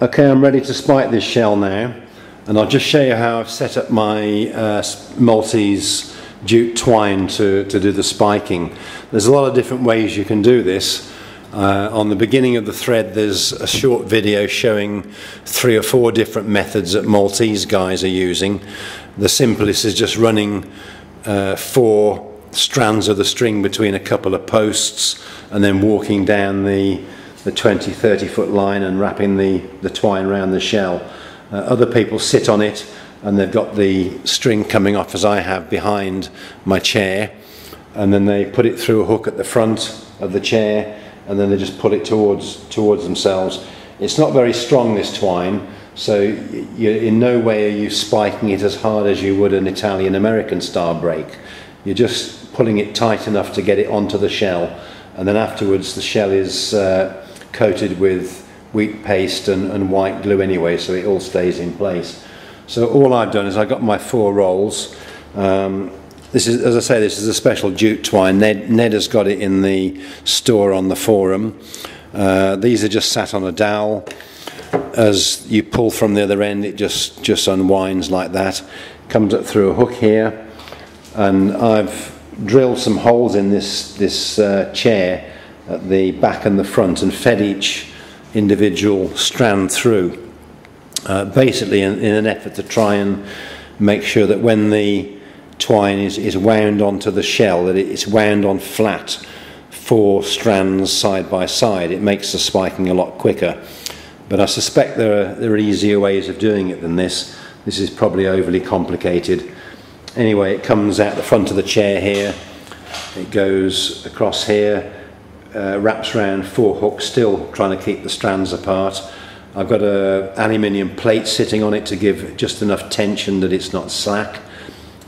Okay, I'm ready to spike this shell now and I'll just show you how I've set up my uh, Maltese jute twine to, to do the spiking. There's a lot of different ways you can do this. Uh, on the beginning of the thread there's a short video showing three or four different methods that Maltese guys are using. The simplest is just running uh, four strands of the string between a couple of posts and then walking down the, the 20 30 foot line and wrapping the, the twine around the shell. Uh, other people sit on it and they've got the string coming off as I have behind my chair and then they put it through a hook at the front of the chair and then they just pull it towards towards themselves. It's not very strong this twine so you, in no way are you spiking it as hard as you would an Italian American star break. You're just pulling it tight enough to get it onto the shell and then afterwards the shell is uh, coated with wheat paste and, and white glue anyway, so it all stays in place. So all I've done is I got my four rolls. Um, this is, as I say, this is a special jute twine. Ned, Ned has got it in the store on the forum. Uh, these are just sat on a dowel. As you pull from the other end, it just, just unwinds like that. Comes up through a hook here. And I've drilled some holes in this, this uh, chair at the back and the front and fed each individual strand through. Uh, basically in, in, an effort to try and make sure that when the twine is, is wound onto the shell, that it's wound on flat, four strands side by side. It makes the spiking a lot quicker. But I suspect there are, there are easier ways of doing it than this. This is probably overly complicated. Anyway, it comes out the front of the chair here. It goes across here uh, wraps around four hooks, still trying to keep the strands apart. I've got a aluminium plate sitting on it to give just enough tension that it's not slack.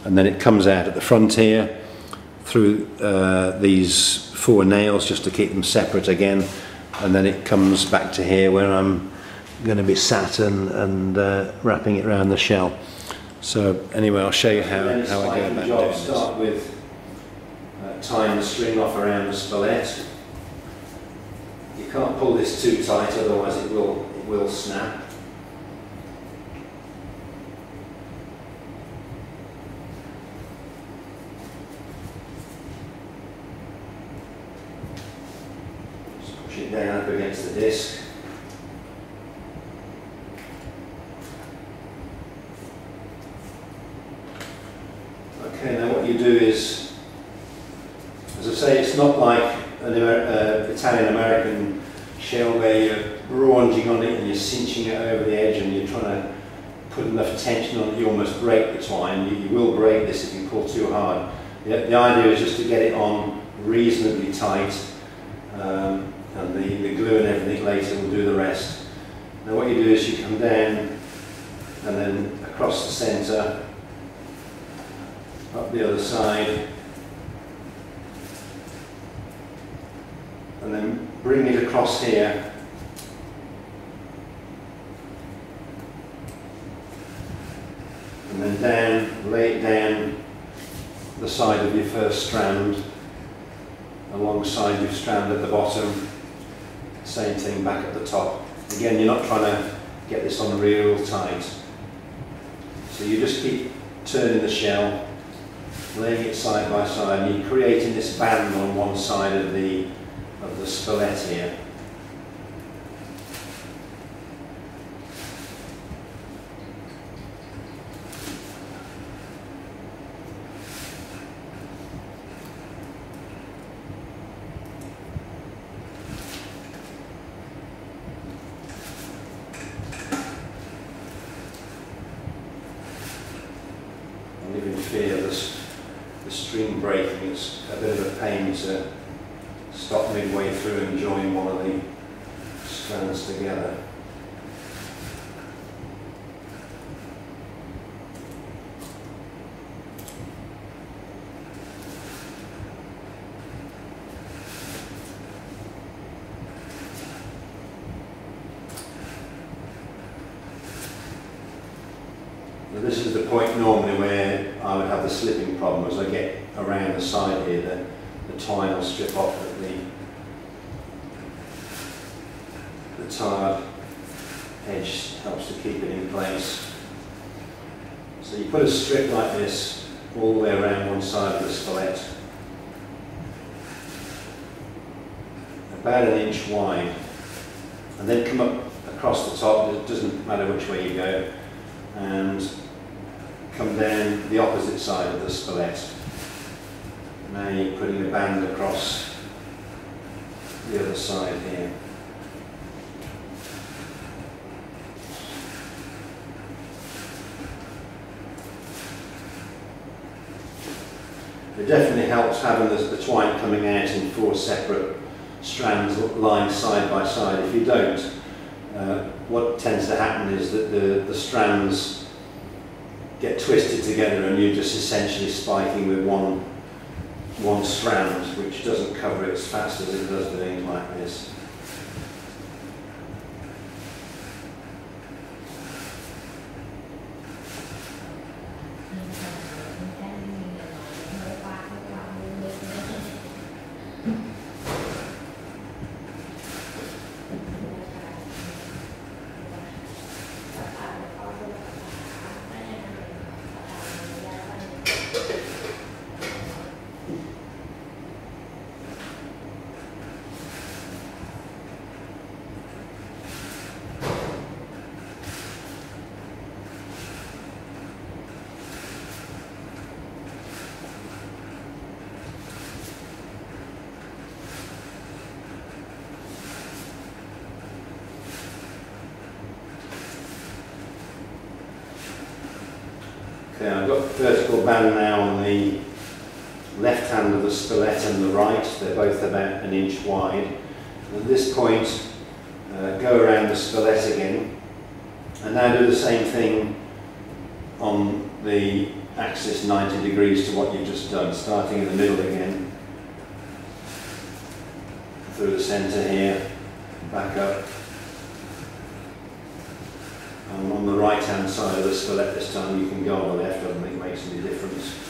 And then it comes out at the front here through uh, these four nails just to keep them separate again. And then it comes back to here where I'm going to be sat and, and uh, wrapping it around the shell. So anyway, I'll show you how, how I go about doing this. Start with uh, tying the string off around the spolette you can't pull this too tight, otherwise it will, it will snap. Just push it down up against the disc. Okay, now what you do is, as I say, it's not like an uh, Italian American shell where you're raunging on it and you're cinching it over the edge and you're trying to put enough tension on it you almost break the twine. You, you will break this if you pull too hard. The, the, idea is just to get it on reasonably tight um, and the, the glue and everything later will do the rest. Now what you do is you come down and then across the centre, up the other side, and then bring it across here. And then down, lay it down the side of your first strand, alongside your strand at the bottom. Same thing back at the top. Again, you're not trying to get this on real tight. So you just keep turning the shell, laying it side by side, and you're creating this band on one side of the of the spolette here. I live in fear of this, string breaking. It's a bit of a pain to stop midway through and join one of the strands together. Now this is the point normally where I would have the slipping problem as I get around the side here. The, the twine will strip off at the, the tard. edge helps to keep it in place. So you put a strip like this all the way around one side of the spolette, about an inch wide, and then come up across the top, it doesn't matter which way you go, and come down the opposite side of the spolette. Now you're putting a band across the other side here. It definitely helps having the, the twine coming out in four separate strands lying side by side. If you don't, uh, what tends to happen is that the, the strands get twisted together and you're just essentially spiking with one one strand which doesn't cover it as fast as it does ink like this. Okay, I've got vertical band now on the left hand of the spolette and the right. They're both about an inch wide. At this point, uh, go around the spolette again and now do the same thing on the axis 90 degrees to what you've just done, starting in the middle again, through the centre here, back up, um, on the right hand side of the spolette this time you can go on the left, I don't think it makes any difference.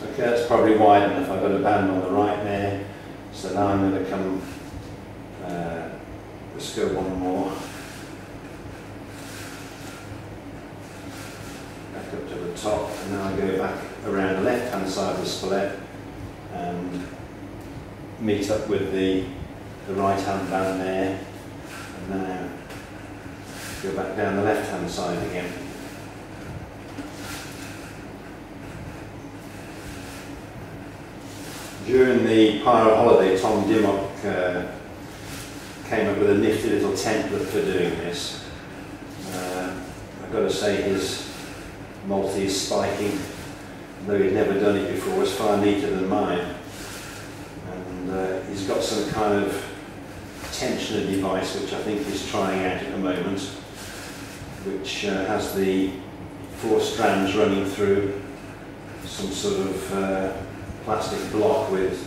Okay, that's probably wide enough. I've got a band on the right there. So now I'm going to come, uh, let's go one more. Back up to the top, and now I go back around the left hand side of the spolette and meet up with the, the right hand band there. And now go back down the left hand side again. During the Pyro holiday, Tom Dimmock uh, came up with a nifty little template for doing this. Uh, I've got to say his Maltese spiking, though he'd never done it before, was far neater than mine. And uh, he's got some kind of tensioner device which I think he's trying out at the moment, which uh, has the four strands running through some sort of uh, plastic block with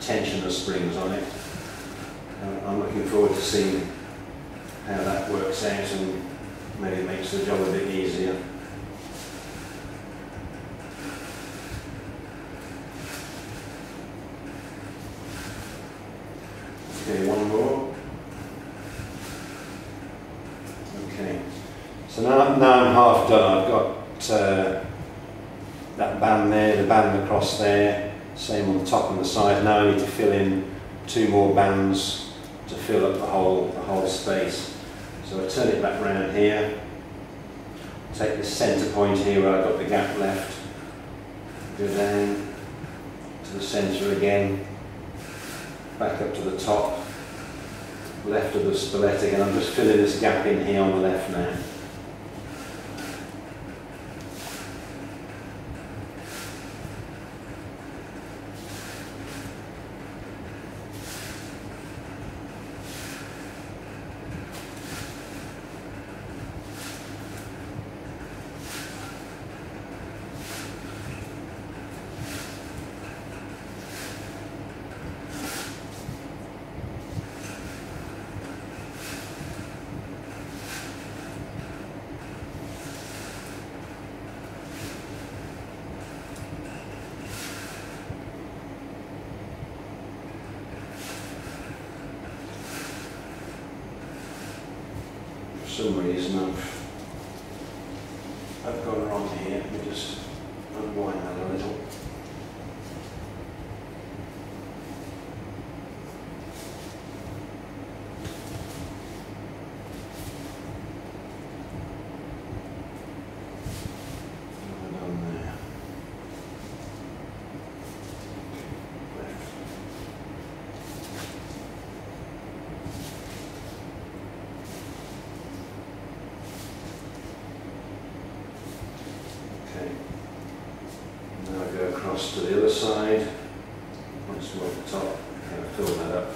tensioner springs on it. Uh, I'm looking forward to seeing how that works out and maybe makes the job a bit easier. Okay, one more. Okay, so now, now I'm half done. I've got uh, that band there, the band across there, same on the top and the side. Now I need to fill in two more bands to fill up the whole, the whole space. So I turn it back round here, take the centre point here where I've got the gap left, Go down to the centre again, back up to the top, left of the spolette again. I'm just filling this gap in here on the left now. some reason I've, I've gone wrong here. Let me just unwind that a little. What have I done there? Left. Okay. Now I go across to the other side. Once more at the top, kind of fill that up.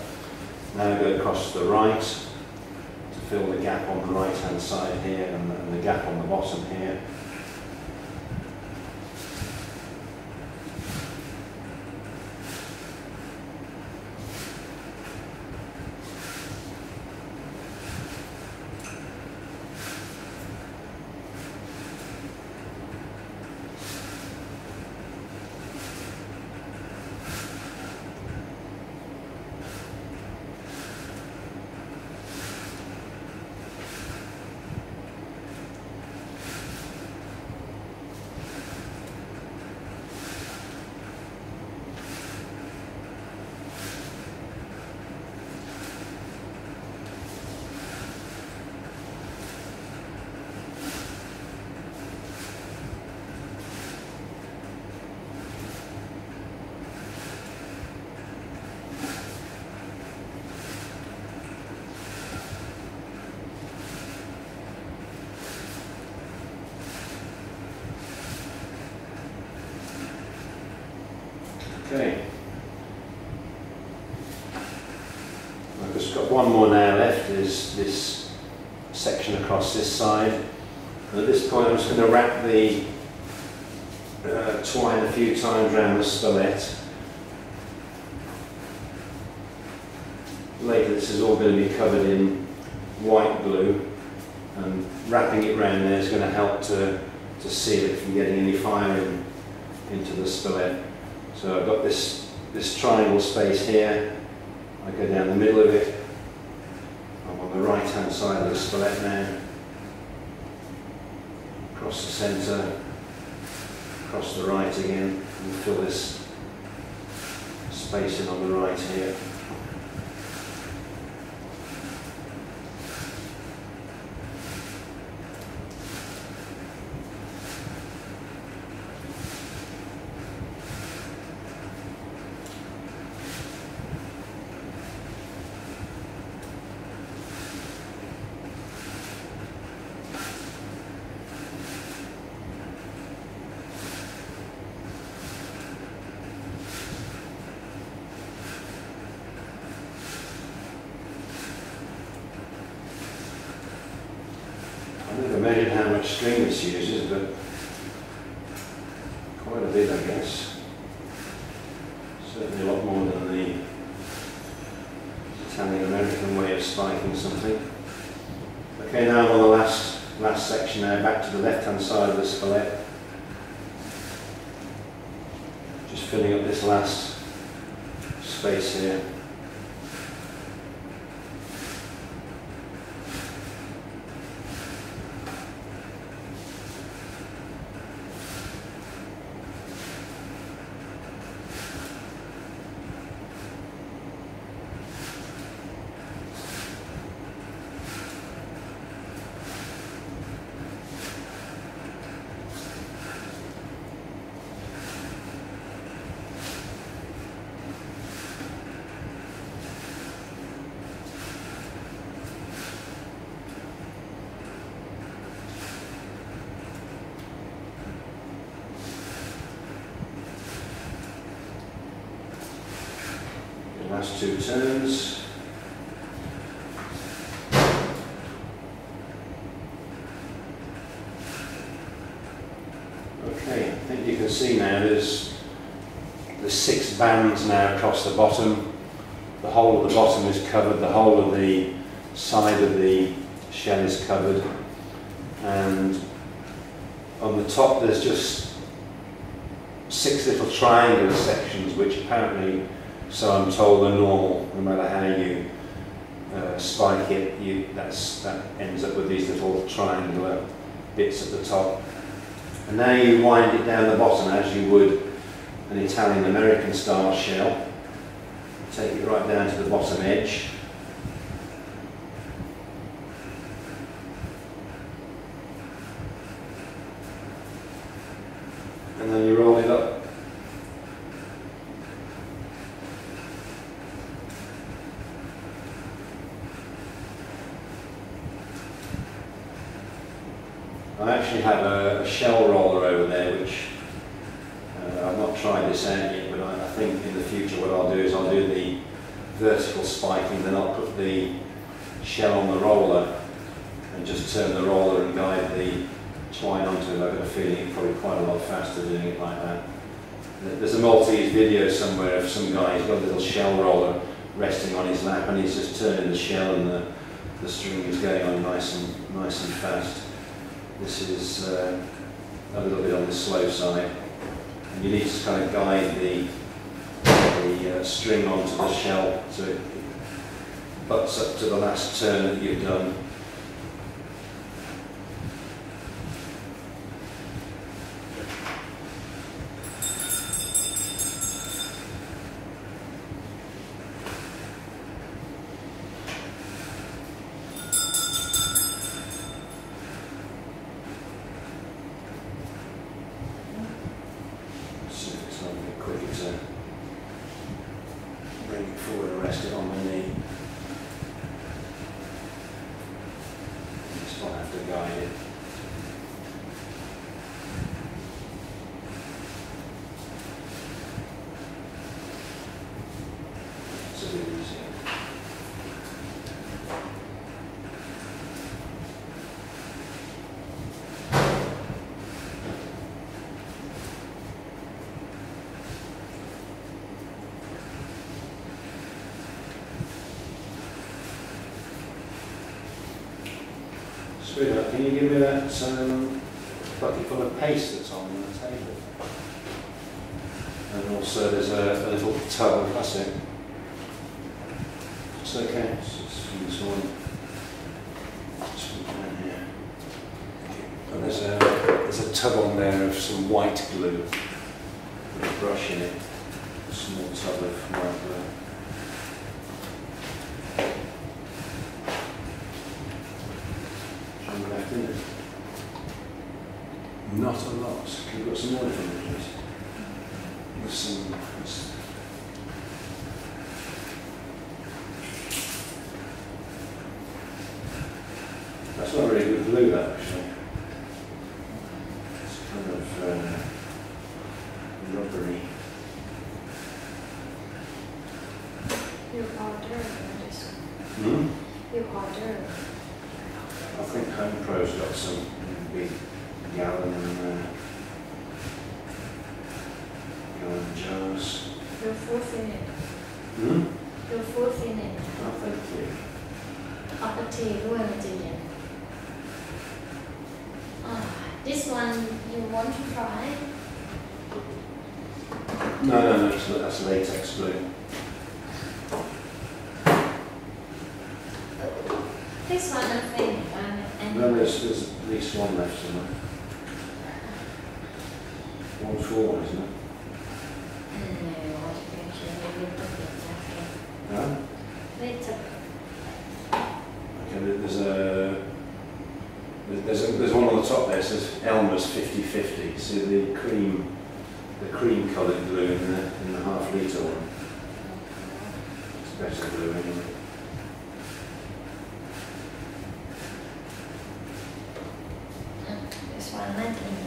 Now I go across to the right to fill the gap on the right hand side here and the, and the gap on the bottom here. Okay. I've just got one more now left, is this section this side. And at this point I'm just going to wrap the uh, twine a few times around the spolette. Later this is all going to be covered in white glue and wrapping it around there is going to help to, to seal it from getting any fire in, into the spolette. So I've got this, this triangle space here. I go down the middle of it. I'm on the right hand side of the spolette now. Across the centre, across the right again, and fill this space in on the right here. I never measured how much string this uses, but quite a bit, I guess. Certainly a lot more than the Italian American way of spiking something. Okay, now on the last last section now, back to the left hand side of the spolette. Just filling up this last space here. Last two turns. Okay, I think you can see now there's the six bands now across the bottom. The whole of the bottom is covered, the whole of the side of the shell is covered and on the top there's just six little triangular sections which apparently, so I'm told, are normal no matter how you uh, spike it, you, that's, that ends up with these little triangular bits at the top. And now you wind it down the bottom as you would an Italian American style shell. Take it right down to the bottom edge. And then you roll it up. I actually have a, a shell roller over there which uh, I've not tried this out yet but I, I think in the future what I'll do is I'll do the vertical spiking then I'll put the shell on the roller and just turn the roller and guide the twine onto it. I've got a feeling it's probably quite a lot faster doing it like that. There's a Maltese video somewhere of some guy, he's got a little shell roller resting on his lap and he's just turning the shell and the, the string is going on nice and nice and fast. This is uh, a little bit on the slow side. And you need to kind of guide the, the uh, string onto the shell so it butts up to the last turn that you've done. See if it's not a bit quicker to bring it forward and rest it on my knee. Don't have to guide it. It's a bit easier. Can you give me that um, bucket full of paste that's on the table? And also there's a, a little towel, that's it. It's okay, it's, it's from this morning. And there's a, there's a tub on there of some white glue with a brush in it. A small tub of white glue. Some left in it. Not a lot. Can you got some more from it, please? With some. with- That's not really good glue, that actually. It's kind of uh, rubbery. You order this. Hmm? You order. I think Home Pro's got some big gallon uh, gallon jars. Your full finish. Hmm? your fourth food finish Operative. Operative, where material. Ah, this one you want to try? No, no, no, so that's latex glue. This one I think. Um, no, there's, there's at least one left somewhere. One for one, isn't it? Elmer's 50-50. See the cream, the cream coloured glue in the, in the half litre one. It's better glue anyway. This one not enough.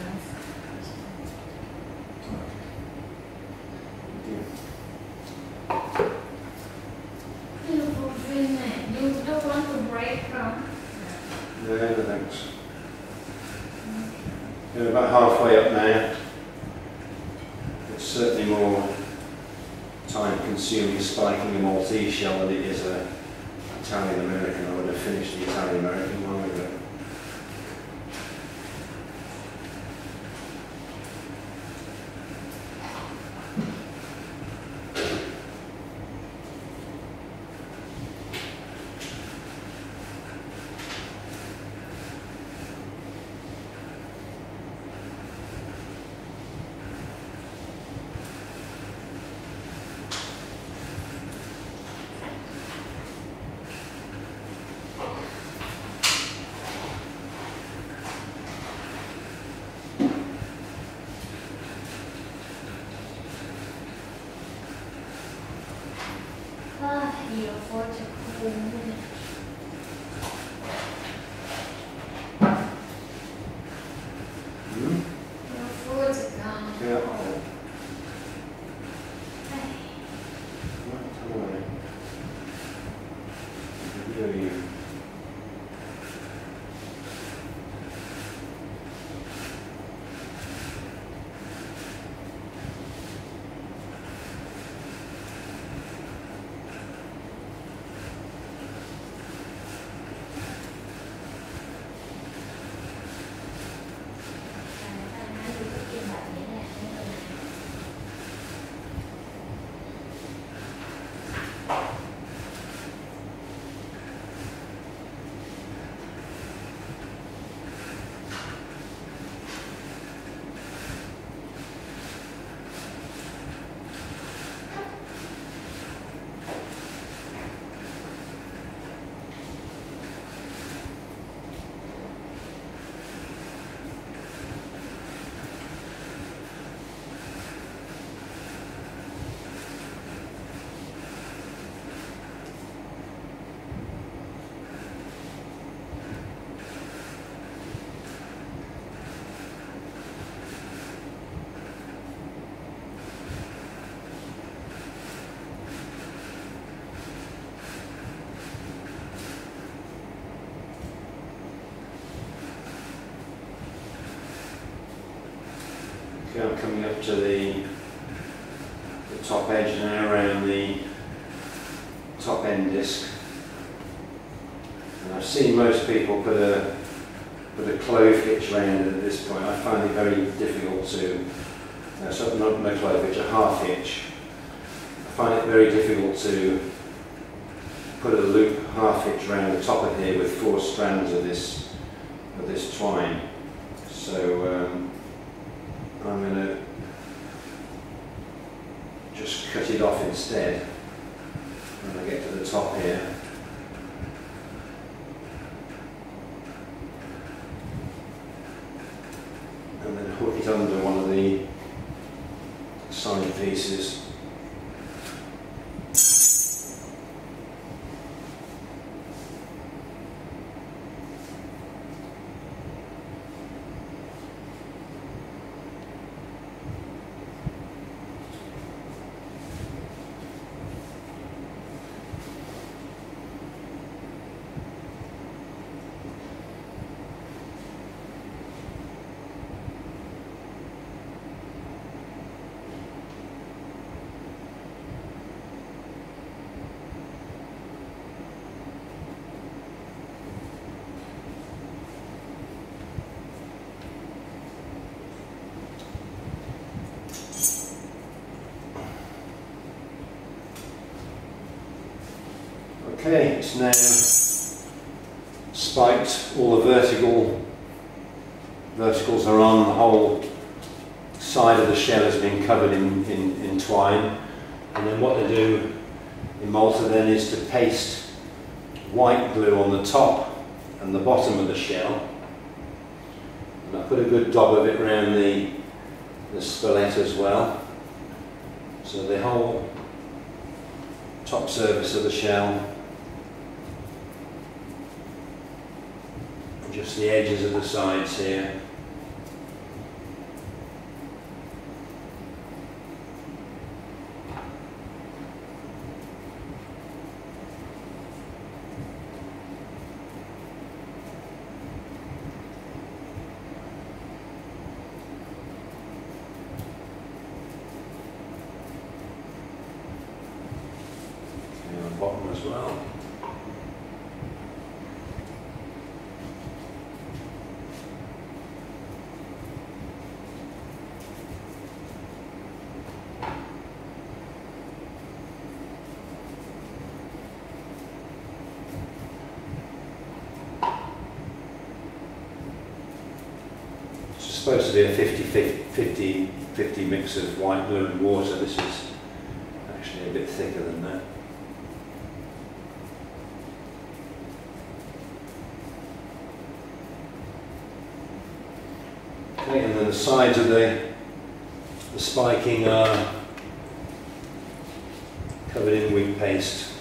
To the, the top edge now around the top end disc. And I've seen most people put a put a clove hitch around it at this point. I find it very difficult to, uh, so not no clove hitch, a half hitch. I find it very difficult to put a loop half hitch around the top of here with four strands of this of this twine. So um, I'm going to just cut it off instead when I get to the top here. And then hook it under one of the side pieces. Okay, it's now spiked. All the vertical verticals are on. The whole side of the shell has been covered in, in, in twine. And then what they do in Malta then is to paste white glue on the top and the bottom of the shell. And I put a good dob of it around the, the spolette as well. So the whole top surface of the shell just the edges of the sides here. the bottom as well. It's supposed to be a 50 50 50 mix of white glue and water. This is actually a bit thicker than that. Okay, and then the sides of the, the spiking are covered in wheat paste.